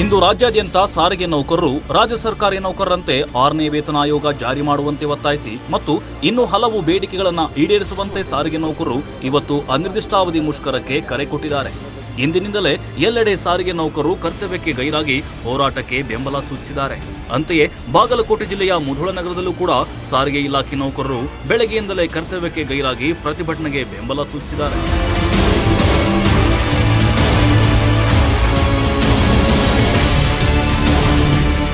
ಇಂದು ರಾಜ್ಯಾದ್ಯಂತ ಸಾರಿಗೆ ನೌಕರರು, ರಾಜ್ಯ ಸರ್ಕಾರಿ ನೌಕರರಂತೆ ಆರನೇ ವೇತನ ಆಯೋಗ ಜಾರಿ ಮಾಡುವಂತೆ ಒತ್ತಾಯಿಸಿ ಮತ್ತು ಇನ್ನು ಹಲವು ಬೇಡಿಕೆಗಳನ್ನು ಈಡೇರಿಸುವಂತೆ ಸಾರಿಗೆ ನೌಕರರು ಇವತ್ತು ಅನಿರ್ದಿಷ್ಟಾವಧಿ ಮುಷ್ಕರಕ್ಕೆ ಕರೆ ಕೊಟ್ಟಿದ್ದಾರೆ. ಇಂದಿನಿಂದಲೇ ಎಲ್ಲೆಡೆ ಸಾರಿಗೆ ನೌಕರರು ಕರ್ತವ್ಯಕ್ಕೆ ಗೈರಾಗಿ ಹೋರಾಟಕ್ಕೆ ಬೆಂಬಲ ಸೂಚಿಸಿದ್ದಾರೆ. ಅಂತೆಯೇ ಬಾಗಲಕೋಟೆ ಜಿಲ್ಲೆಯ ಮುಧೋಳ ನಗರದಲ್ಲೂ ಕೂಡ ಸಾರಿಗೆ ಇಲಾಖೆ ನೌಕರರು ಬೆಳಗ್ಗೆಯಿಂದಲೇ ಕರ್ತವ್ಯಕ್ಕೆ ಗೈರಾಗಿ ಪ್ರತಿಭಟನೆಗೆ ಬೆಂಬಲ ಸೂಚಿಸಿದ್ದಾರೆ.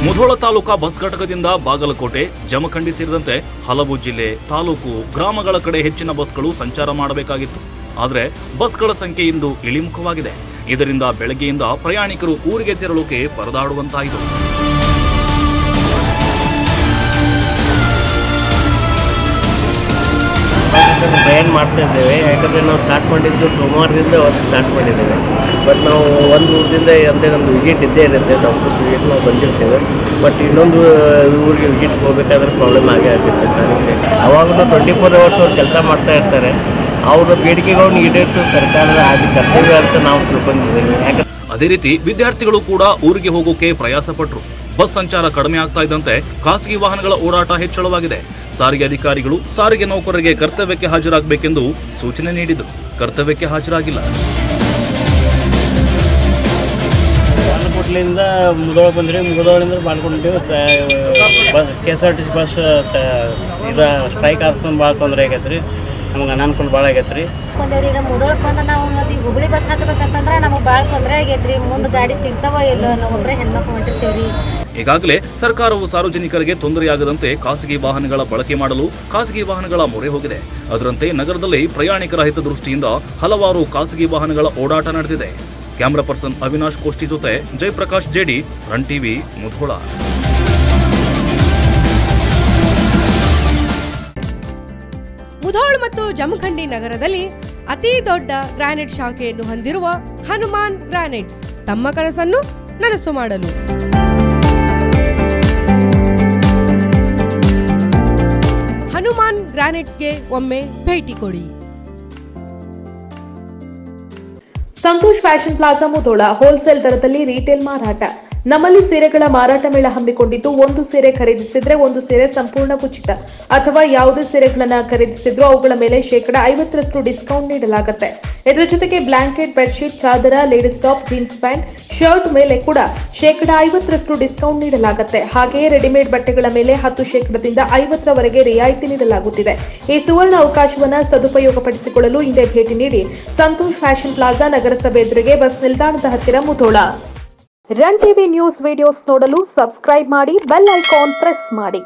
ಮುಧೋಳ ತಾಲೂಕಾ ಬಸ್ ಘಟಕದಿಂದ ಬಾಗಲಕೋಟೆ, ಜಮಖಂಡಿ ಸೇರಿದಂತೆ ಹಲವು ಜಿಲ್ಲೆ, ತಾಲೂಕು, ಗ್ರಾಮಗಳ ಕಡೆ ಹೆಚ್ಚಿನ ಬಸ್ಗಳು ಸಂಚಾರ ಮಾಡಬೇಕಾಗಿತ್ತು. ಆದರೆ ಬಸ್ಗಳ ಸಂಖ್ಯೆ ಇಂದು ಇಳಿಮುಖವಾಗಿದೆ. ಇದರಿಂದ ಬೆಳಗ್ಗೆಯಿಂದ ಪ್ರಯಾಣಿಕರು ಊರಿಗೆ ತೆರಳೋಕೆ ಪರದಾಡುವಂತಾಯಿತು. ಪ್ರಯಾಣ ಮಾಡ್ತಾ ಇದ್ದೇವೆ. ಯಾಕಂದರೆ ನಾವು ಸ್ಟಾರ್ಟ್ ಮಾಡಿದ್ದು ಸೋಮವಾರದಿಂದ ಅವತ್ತು ಸ್ಟಾರ್ಟ್ ಮಾಡಿದ್ದೇವೆ ಬಟ್ ನಾವು ಒಂದು ಊರಿಂದ ಅಂದರೆ ನಮ್ಮದು ವಿಜಿಟ್ ಇದ್ದೇ ಇರುತ್ತೆ. ಡಾಕ್ಟರ್ಸ್ ವಿಜಿಟ್ ನಾವು ಬಂದಿರ್ತೇವೆ. ಬಟ್ ಇನ್ನೊಂದು ಊರಿಗೆ ವಿಜಿಟ್ ಹೋಗ್ಬೇಕಾದ್ರೆ ಪ್ರಾಬ್ಲಮ್ ಆಗೇ ಆಗುತ್ತೆ ಸರ್ ಅವಾಗಲೂ ಟ್ವೆಂಟಿ ಫೋರ್ ಅವರ್ಸ್ ಅವ್ರು ಕೆಲಸ ಮಾಡ್ತಾ ಇರ್ತಾರೆ. ಅವರ ಬೇಡಿಕೆಗಳನ್ನು ಈಡೇರಿಸೋ ಸರ್ಕಾರದ ಆಗಿ ಕರ್ತವ್ಯ ಅಂತ ನಾವು ತಿಳ್ಕೊಂಡಿದ್ದೇವೆ. ಯಾಕಂದ್ರೆ ಅದೇ ರೀತಿ ವಿದ್ಯಾರ್ಥಿಗಳು ಕೂಡ ಊರಿಗೆ ಹೋಗೋಕೆ ಪ್ರಯಾಸ ಪಟ್ರು ಬಸ್ ಸಂಚಾರ ಕಡಿಮೆ ಆಗ್ತಾ ಇದ್ದಂತೆ ಖಾಸಗಿ ವಾಹನಗಳ ಓಡಾಟ ಹೆಚ್ಚಳವಾಗಿದೆ. ಸಾರಿಗೆ ಅಧಿಕಾರಿಗಳು ಸಾರಿಗೆ ನೌಕರರಿಗೆ ಕರ್ತವ್ಯಕ್ಕೆ ಹಾಜರಾಗಬೇಕೆಂದು ಸೂಚನೆ ನೀಡಿದ್ದು. ಕರ್ತವ್ಯಕ್ಕೆ ಹಾಜರಾಗಿಲ್ಲ. ಬಾನ್ಕೋಟ್ಲಿಂದ ಮುದೋಳ ಬಂದ್ರಿ ಮುದೋಳಿಂದ ಬಾಲ್ಕೊಂಡು bus K S R T C bus ಇದು, ಸ್ಟ್ರೈಕ್ ಆದ್ಸಂದು ಭಾಳ ತೊಂದರೆ ಆಗೈತೆ ರೀ ನಮ್ಗೆ ಅನಾನುಕೂಲ ಭಾಳ ಆಗೈತೆ ರೀ ಬಂದೇವ್ರಿ ಈಗ ಮುದೋಳಕ್ ಬಂದ ನಾವು ಮತ್ತೆ ಹುಬ್ಳಿ ಬಸ್ ಹತ್ಬೇಕಂತಂದ್ರೆ ನಮಗೆ ಭಾಳ ತೊಂದರೆ ಆಗೈತ್ರಿ. ಮುಂದೆ ಗಾಡಿ ಸಿಗ್ತಾವ ಇಲ್ಲೋ ನಾವು ಒಬ್ಬರೇ ಹೆಣ್ಮಕ್ಳು ಹೊಂಟಿರ್ತೀವ್ರಿ. ಈಗಾಗಲೇ ಸರ್ಕಾರವು ಸಾರ್ವಜನಿಕರಿಗೆ ತೊಂದರೆಯಾಗದಂತೆ ಖಾಸಗಿ ವಾಹನಗಳ ಬಳಕೆ ಮಾಡಲು ಖಾಸಗಿ ವಾಹನಗಳ ಮೊರೆ ಹೋಗಿದೆ. ಅದರಂತೆ ನಗರದಲ್ಲಿ ಪ್ರಯಾಣಿಕರ ಹಿತದೃಷ್ಟಿಯಿಂದ ಹಲವಾರು ಖಾಸಗಿ ವಾಹನಗಳ ಓಡಾಟ ನಡೆದಿದೆ. ಕ್ಯಾಮರಾ ಪರ್ಸನ್ ಅವಿನಾಶ್ ಕೋಷ್ಟಿ ಜೊತೆ ಜಯಪ್ರಕಾಶ್ ಜೇಡಿ, ರನ್ ಟಿವಿ ಮುಧೋಳ. ಮುಧೋಳ್ ಮತ್ತು ಜಮಖಂಡಿ ನಗರದಲ್ಲಿ ಅತಿ ದೊಡ್ಡ ಗ್ರಾನೈಟ್ ಶಾಖೆಯನ್ನು ಹೊಂದಿರುವ ಹನುಮಾನ್ ಗ್ರಾನೈಟ್ಸ್ ತಮ್ಮ ಕನಸನ್ನು ನನಸು ಮಾಡಲು. ಹನುಮಾನ್ ಗ್ರಾನೈಟ್ಸ್ಗೆ ಒಮ್ಮೆ ಭೇಟಿ ಕೊಡಿ. Santosh fashion plaza Mudhol wholesale ದರದಲ್ಲಿ ರೀಟೇಲ್ ಮಾರಾಟ. ನಮ್ಮಲ್ಲಿ ಸೀರೆಗಳ ಮಾರಾಟ ಮೇಳ ಹಮ್ಮಿಕೊಂಡಿದ್ದು, ಒಂದು ಸೀರೆ ಖರೀದಿಸಿದ್ರೆ ಒಂದು ಸೀರೆ ಸಂಪೂರ್ಣ ಉಚಿತ ಅಥವಾ ಯಾವುದೇ ಸೀರೆಗಳನ್ನ ಖರೀದಿಸಿದ್ರೂ ಅವುಗಳ ಮೇಲೆ ಶೇಕಡ ಐವತ್ತರಷ್ಟು ಡಿಸ್ಕೌಂಟ್ ನೀಡಲಾಗುತ್ತೆ. ಇದರ ಜೊತೆಗೆ blanket, bedsheet, ಚಾದರ, ladies top, jeans pant, shirt ಮೇಲೆ ಕೂಡ ಶೇಕಡ ಐವತ್ತರಷ್ಟು ಡಿಸ್ಕೌಂಟ್ ನೀಡಲಾಗುತ್ತೆ. ಹಾಗೆಯೇ ರೆಡಿಮೇಡ್ ಬಟ್ಟೆಗಳ ಮೇಲೆ ಹತ್ತು ಶೇಕಡದಿಂದ ಐವತ್ತರವರೆಗೆ ರಿಯಾಯಿತಿ ನೀಡಲಾಗುತ್ತಿದೆ. ಈ ಸುವರ್ಣ ಅವಕಾಶವನ್ನು ಸದುಪಯೋಗಪಡಿಸಿಕೊಳ್ಳಲು ಹಿಂದೆ ಭೇಟಿ ನೀಡಿ, ಸಂತೋಷ್ ಫ್ಯಾಷನ್ ಪ್ಲಾಜಾ ನಗರಸಭೆ ಎದುರಿಗೆ ಬಸ್ ನಿಲ್ದಾಣದ ಹತ್ತಿರ Mudhol. Run TV news videos ನೋಡಲು ಸಬ್ಸ್ಕ್ರೈಬ್ ಮಾಡಿ ಬೆಲ್ ಐಕಾನ್ ಪ್ರೆಸ್ ಮಾಡಿ.